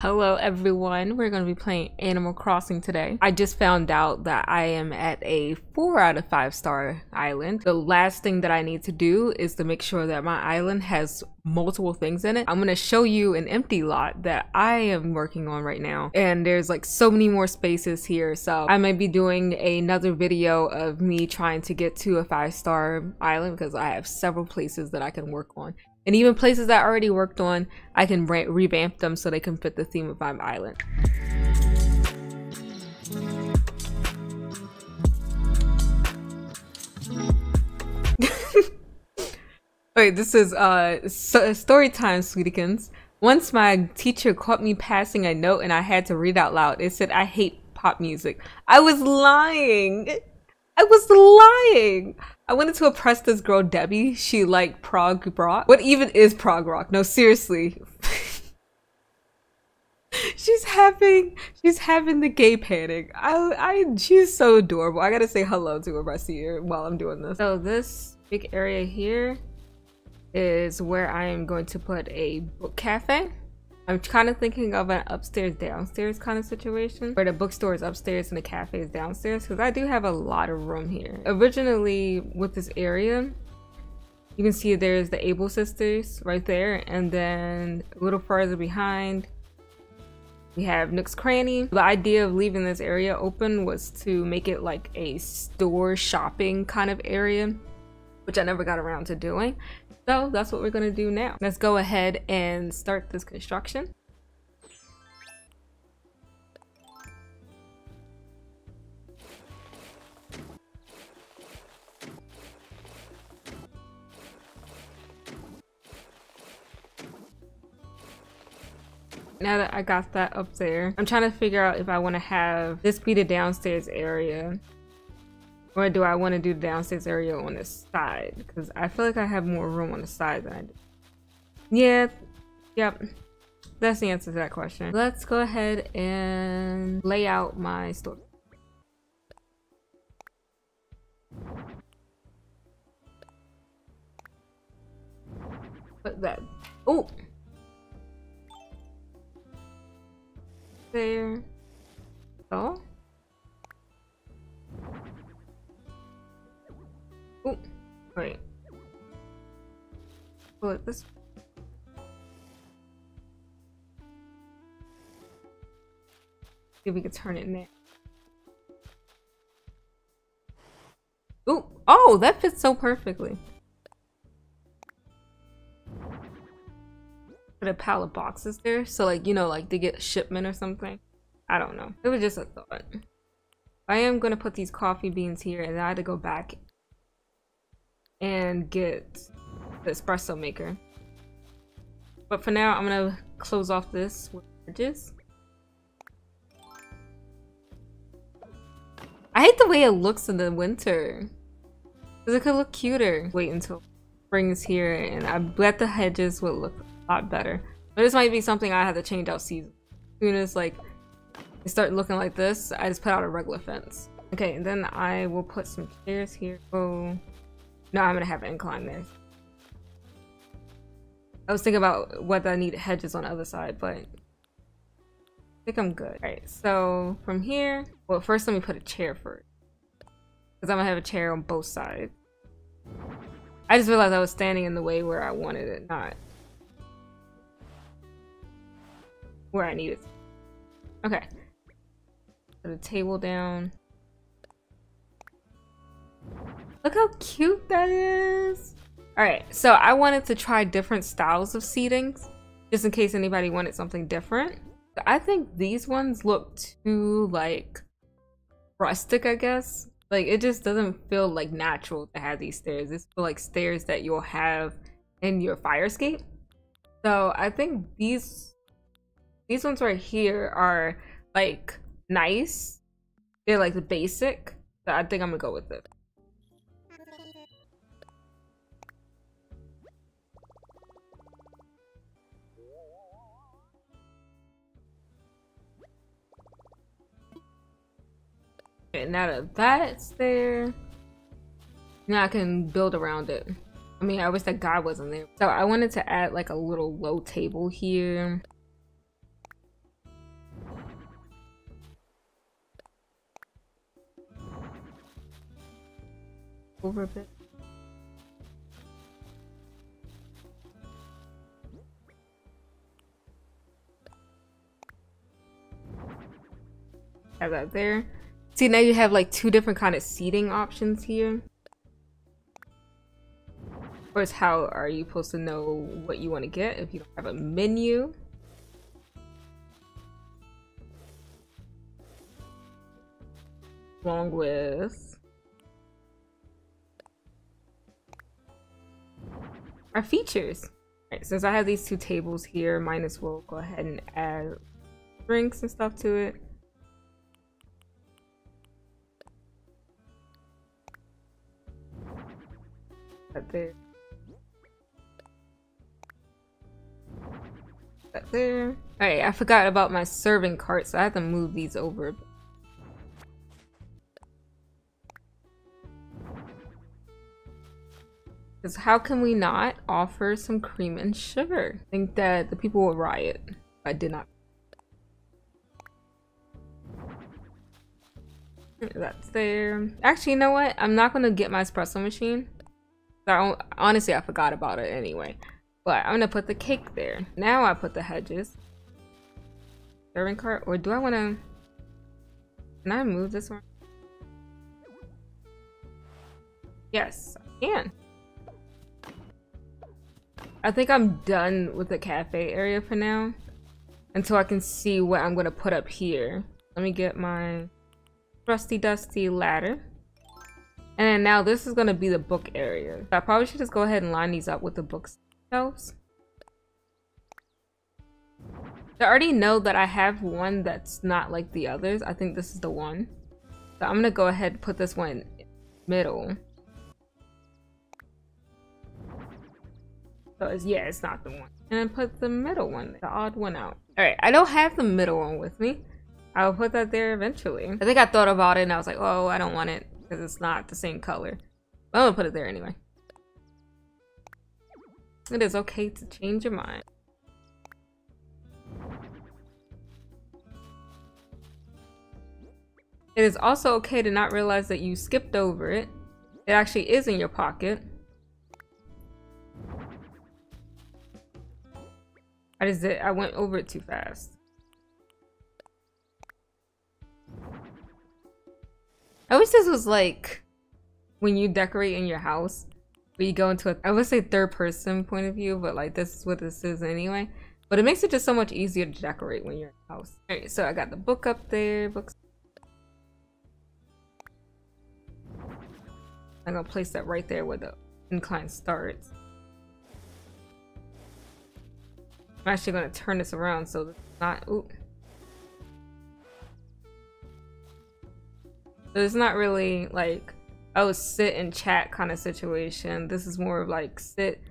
Hello everyone, we're going to be playing Animal Crossing today. I just found out that I am at a 4 out of 5 star island. The last thing that I need to do is to make sure that my island has multiple things in it. I'm going to show you an empty lot that I am working on right now and there's like so many more spaces here so I might be doing another video of me trying to get to a 5 star island because I have several places that I can work on and even places that I already worked on, I can re revamp them so they can fit the theme of my island. Wait, this is uh so story time, sweetikins. Once my teacher caught me passing a note and I had to read out loud. It said, I hate pop music. I was lying. I was lying. I wanted to oppress this girl Debbie. She like prog rock. What even is prog rock? No, seriously. she's having she's having the gay panic. I I she's so adorable. I gotta say hello to her I see her while I'm doing this. So this big area here is where I am going to put a book cafe. I'm kind of thinking of an upstairs downstairs kind of situation where the bookstore is upstairs and the cafe is downstairs because I do have a lot of room here. Originally with this area, you can see there's the Able sisters right there and then a little further behind we have Nook's Cranny. The idea of leaving this area open was to make it like a store shopping kind of area, which I never got around to doing. So that's what we're gonna do now. Let's go ahead and start this construction. Now that I got that up there, I'm trying to figure out if I want to have this be the downstairs area or do I want to do the downstairs area on the side? Because I feel like I have more room on the side than I do. Yeah, yep. That's the answer to that question. Let's go ahead and lay out my store. Put that. Oh! There. Oh. Oh, wait. Pull it this See if we can turn it now. Oh, oh, that fits so perfectly. Put a pile of boxes there, so like you know, like they get shipment or something. I don't know. It was just a thought. I am gonna put these coffee beans here, and I had to go back and get the espresso maker. But for now, I'm gonna close off this with edges. I hate the way it looks in the winter. Because it could look cuter. Wait until spring is here and I bet the hedges will look a lot better. But this might be something I have to change out season. As soon as like they start looking like this, I just put out a regular fence. Okay, and then I will put some chairs here. Oh, no, I'm gonna have an incline there. I was thinking about whether I need hedges on the other side, but I think I'm good. Alright, so from here, well, first let me put a chair first. Because I'm gonna have a chair on both sides. I just realized I was standing in the way where I wanted it, not where I needed. Okay. Put a table down. Look how cute that is. All right, so I wanted to try different styles of seatings just in case anybody wanted something different. I think these ones look too like rustic, I guess. Like it just doesn't feel like natural to have these stairs. Feel like stairs that you'll have in your fire escape. So I think these these ones right here are like nice. They're like the basic. So I think I'm gonna go with it. Now that that's there, now I can build around it. I mean, I wish that God wasn't there. So I wanted to add like a little low table here. Over a bit. Have that there. See, now you have like two different kind of seating options here. Of course, how are you supposed to know what you want to get if you don't have a menu? Along with our features. Right, since I have these two tables here, might as well go ahead and add drinks and stuff to it. There. That there. Alright, I forgot about my serving cart, so I have to move these over Because how can we not offer some cream and sugar? I think that the people will riot. I did not. That's there. Actually, you know what? I'm not going to get my espresso machine. I honestly, I forgot about it anyway. But I'm to put the cake there. Now I put the hedges. Serving cart. Or do I want to... Can I move this one? Yes, I can. I think I'm done with the cafe area for now. Until I can see what I'm to put up here. Let me get my rusty dusty ladder. And then now this is to be the book area. I probably should just go ahead and line these up with the bookshelves. I already know that I have one that's not like the others. I think this is the one. So I'm to go ahead and put this one in middle. So yeah, it's not the one. And then put the middle one, the odd one out. All right, I don't have the middle one with me. I'll put that there eventually. I think I thought about it and I was like, oh, I don't want it because it's not the same color. But I'm gonna put it there anyway. It is okay to change your mind. It is also okay to not realize that you skipped over it. It actually is in your pocket. I just did, I went over it too fast. I wish this was like when you decorate in your house, where you go into a, I would say third person point of view, but like this is what this is anyway. But it makes it just so much easier to decorate when you're in the house. Alright, so I got the book up there, books. I'm gonna place that right there where the incline starts. I'm actually gonna turn this around so it's not, ooh. It's not really like, oh, sit and chat kind of situation. This is more of like sit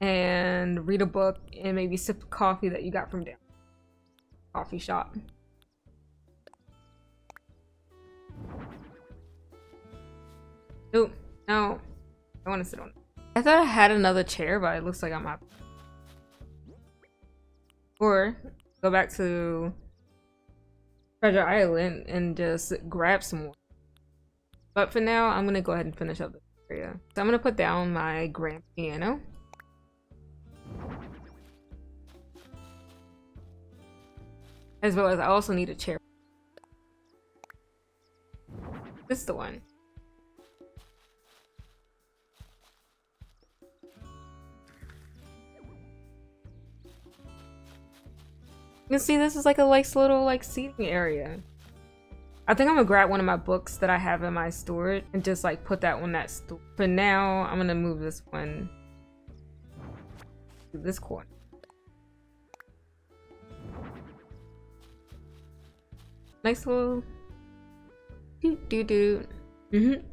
and read a book and maybe sip coffee that you got from down coffee shop. Oh, no. I want to sit on it. I thought I had another chair, but it looks like I'm up. Or go back to Treasure Island and just grab some more. But for now, I'm gonna go ahead and finish up this area. So I'm gonna put down my grand piano. As well as I also need a chair. This is the one. You can see this is like a nice little like seating area. I think I'm gonna grab one of my books that I have in my storage and just like put that on that store. For now, I'm gonna move this one to this corner. Nice little do do do. Mm-hmm.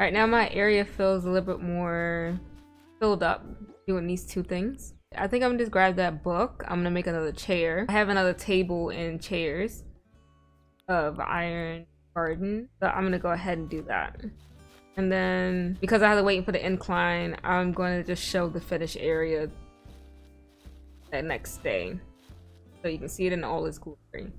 Alright, now my area feels a little bit more filled up doing these two things. I think I'm gonna just grab that book. I'm gonna make another chair. I have another table and chairs of Iron Garden. So I'm gonna go ahead and do that. And then because I have to wait for the incline, I'm going to just show the finished area the next day. So you can see it in all its glory.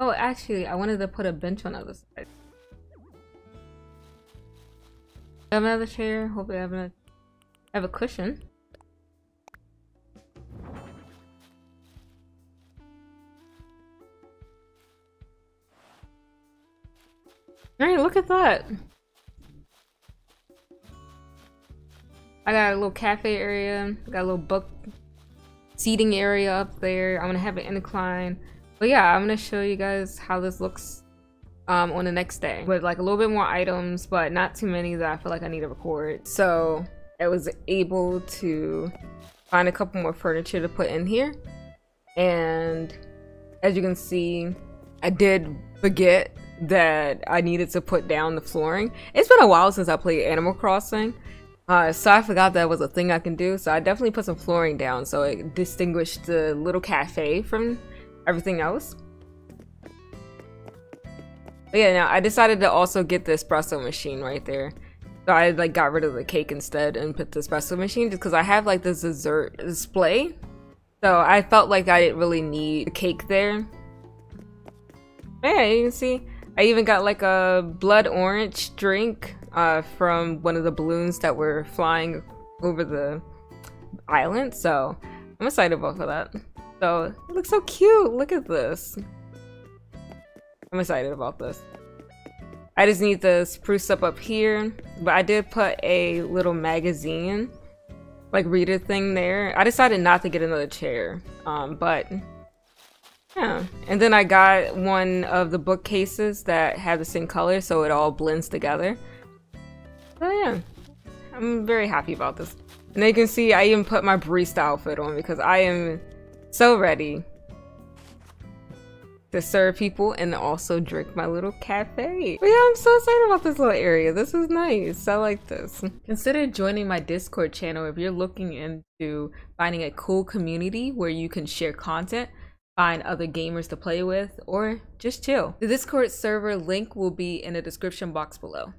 Oh, actually, I wanted to put a bench on the other side. I have another chair. Hopefully, I have, a, I have a cushion. Alright, look at that. I got a little cafe area, got a little book seating area up there. I'm gonna have an incline. But yeah, I'm gonna show you guys how this looks um, on the next day with like a little bit more items, but not too many that I feel like I need to record. So I was able to find a couple more furniture to put in here. And as you can see, I did forget that I needed to put down the flooring. It's been a while since I played Animal Crossing. Uh, so I forgot that was a thing I can do. So I definitely put some flooring down so it distinguished the little cafe from everything else. But yeah, now I decided to also get the espresso machine right there. So I like got rid of the cake instead and put the espresso machine just because I have like this dessert display. So I felt like I didn't really need a cake there. Yeah, you can see I even got like a blood orange drink uh, from one of the balloons that were flying over the island. So I'm excited about for that. So it looks so cute. Look at this. I'm excited about this. I just need to spruce up up here, but I did put a little magazine, like reader thing there. I decided not to get another chair, um, but yeah. And then I got one of the bookcases that have the same color, so it all blends together. So yeah, I'm very happy about this. And you can see I even put my barista outfit on because I am so ready to serve people and also drink my little cafe. But yeah, I'm so excited about this little area. This is nice. I like this. Consider joining my Discord channel if you're looking into finding a cool community where you can share content find other gamers to play with, or just chill. The Discord server link will be in the description box below.